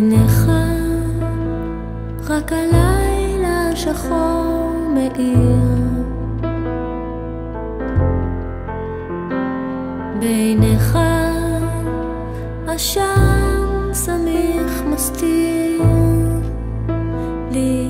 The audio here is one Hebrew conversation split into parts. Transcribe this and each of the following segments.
עיניך רק הלילה השחור מאיר. בעיניך השם סמיך מסתיר לי.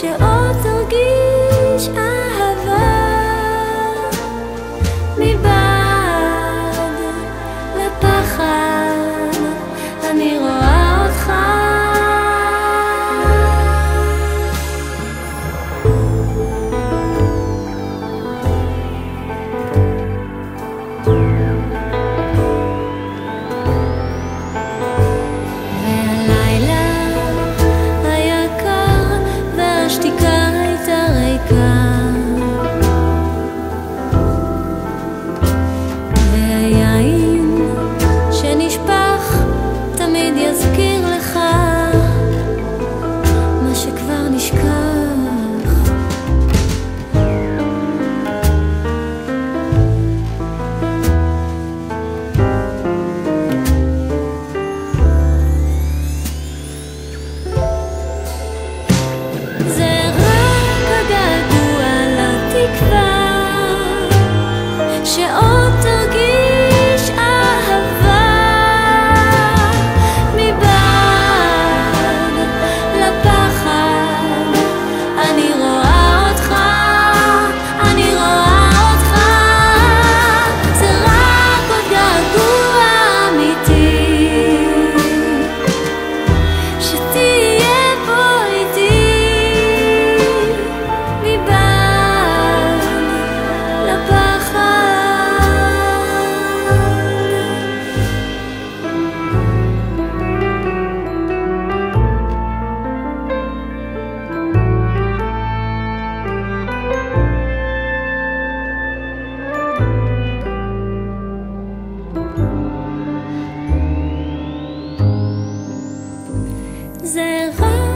שעוד תרגיש אהבה מבעד לפחד אני Then 在花